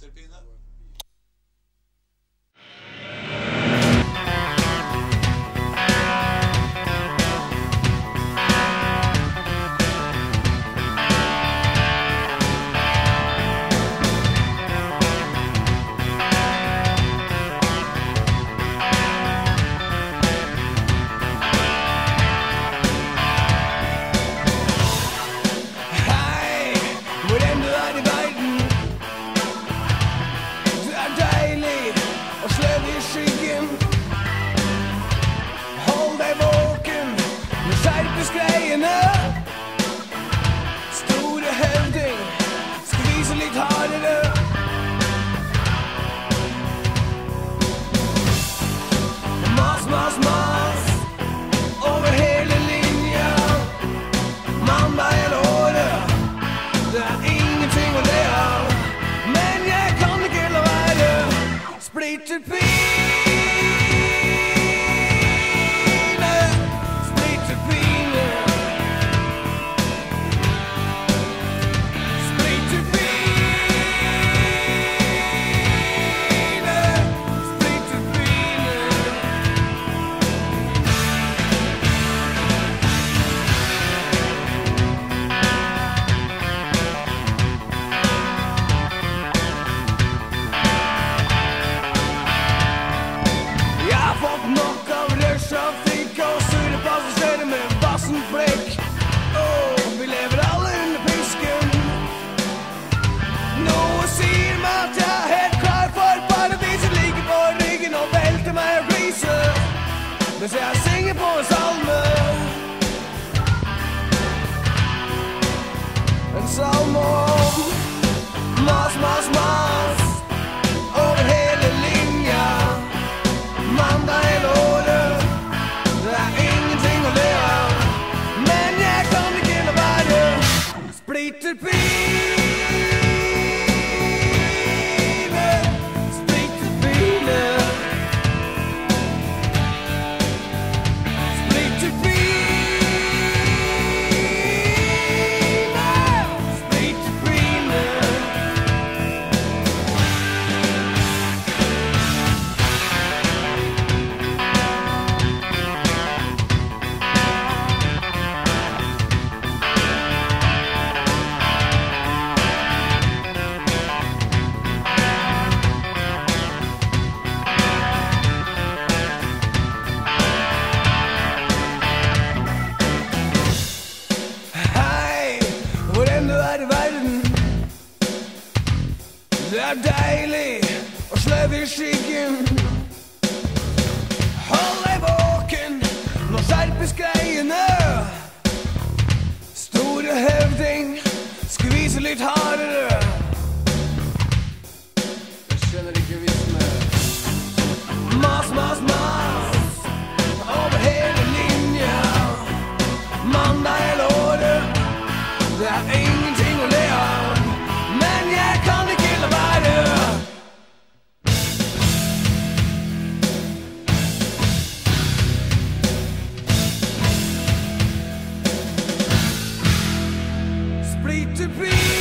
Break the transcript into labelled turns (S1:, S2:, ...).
S1: Interpina? Dus zijn zing het voor een allemaal. Een salmo. Mas, mas, mas. Over hele linja. Manda en daar Er is ingenting te leren. Men jij kan de kinderwaarde. Splitter pie. er deilig og sløv i skyggen. Hold deg våken, nå skjerpes greiene. Store høvding, skvise litt hardere. Jeg skjønner ikke vitsen. Mas, mas, mas. Over hele linja. Mandag er låret. Det er ingen be